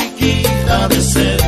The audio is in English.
chiquita de ser.